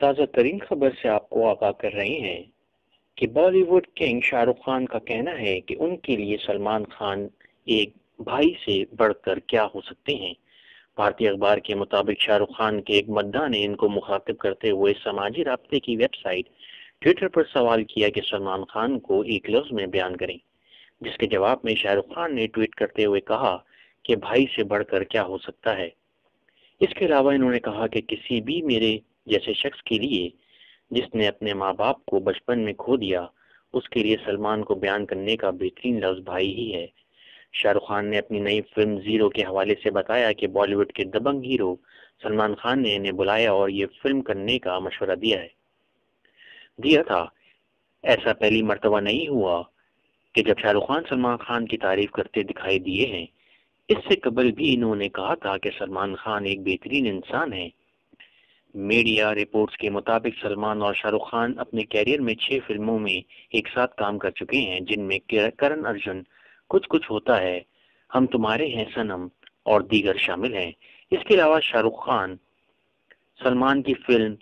تازہ ترین خبر سے آپ کو آگاہ کر رہے ہیں کہ بالی ووڈ کنگ شاہ رخ خان کا کہنا ہے کہ ان کے لیے سلمان خان ایک بھائی سے بڑھ کر کیا ہو سکتے ہیں۔ بھارتی اخبار کے مطابق شاہ رخ خان کے ایک مدعا نے ان کو مخاطب کرتے ہوئے سماجی رابطے کی ویب سائٹ ٹویٹر پر سوال کیا کہ سلمان خان کو ایک لفظ میں بیان کریں۔ جس کے جواب میں شاہ رخ خان نے ٹویٹ کرتے ہوئے کہا کہ بھائی سے بڑھ کر کیا ہو سکتا ہے۔ اس کے علاوہ انہوں نے کہا کہ کسی بھی میرے جیسے شخص کے لیے جس نے اپنے ماں باپ کو بچپن میں کھو دیا، اس کے لیے سلمان کو بیان کرنے کا بہترین لفظ بھائی ہی ہے۔ شاہ رخ خان نے اپنی نئی فلم زیرو کے حوالے سے بتایا کہ بالی ووڈ کے دبنگ ہیرو سلمان خان نے انہیں بلایا اور یہ فلم کرنے کا مشورہ دیا ہے۔ دیا تھا، ایسا پہلی مرتبہ نہیں ہوا کہ جب شاہ رخ خان سلمان خان کی تعریف کرتے دکھائی دیے ہیں۔ اس سے قبل بھی انہوں نے کہا تھا کہ سلمان خان ایک بہترین انسان ہے میڈیا رپورٹس کے مطابق سلمان اور شاہ رخ خان اپنے کیریئر میں چھ فلموں میں ایک ساتھ کام کر چکے ہیں، جن میں کرن ارجن، کچھ کچھ ہوتا ہے، ہم تمہارے ہیں سنم اور دیگر شامل ہیں۔ اس کے علاوہ شاہ رخ خان سلمان کی فلم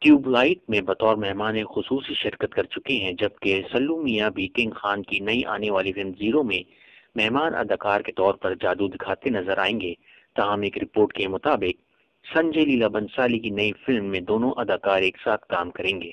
ٹیوب لائٹ میں بطور مہمان خصوصی شرکت کر چکے ہیں، جبکہ سلو میاں بھی کنگ خان کی نئی آنے والی فلم زیرو میں مہمان اداکار کے طور پر جادو دکھاتے نظر آئیں گے۔ تاہم، ایک رپورٹ کے مطابق سنجے لیلا بنسالی کی نئی فلم میں دونوں اداکار ایک ساتھ کام کریں گے۔